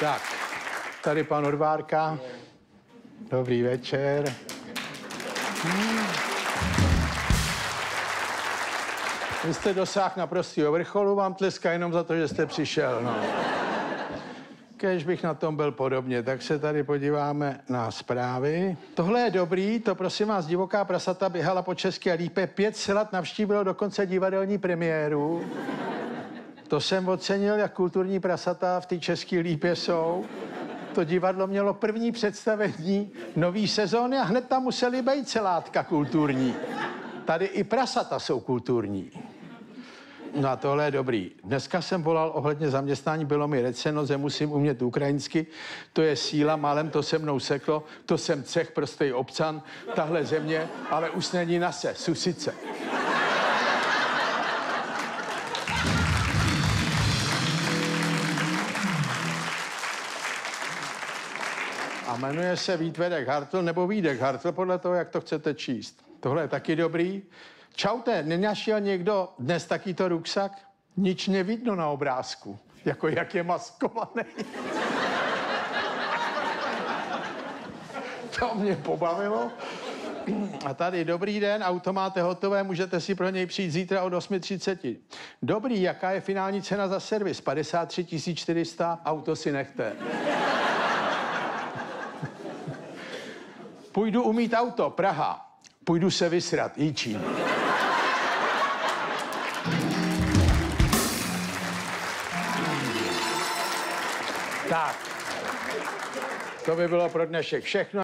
Tak, tady pan Odvárka. Dobrý večer. Vy jste dosáhl na prostýho vrcholu, vám tleska jenom za to, že jste přišel. No. Kež bych na tom byl podobně, tak se tady podíváme na zprávy. Tohle je dobrý, to prosím vás, divoká prasata běhala po České lípe, pět silat navštívilo dokonce divadelní premiéru. To jsem ocenil, jak kulturní prasata v té české lípě jsou. To divadlo mělo první představení nový sezóny a hned tam museli být celátka kulturní. Tady i prasata jsou kulturní. No a tohle je dobrý. Dneska jsem volal ohledně zaměstnání, bylo mi receno, že musím umět ukrajinsky. To je síla, málem to se mnou seklo, to jsem Čech, prostý občan, tahle země, ale už není nase, susice. A jmenuje se Vítvedek Hartl nebo Vídek Hartl, podle toho, jak to chcete číst. Tohle je taky dobrý. Čaute, nenašel někdo dnes takýto ruksak? Nič nevidno na obrázku, jako jak je maskovaný. to mě pobavilo. A tady, dobrý den, auto máte hotové, můžete si pro něj přijít zítra od 8.30. Dobrý, jaká je finální cena za servis? 53 400, auto si nechte. Půjdu umít auto, Praha. Půjdu se vysrat, Jičín. Tak, to by bylo pro dnešek všechno.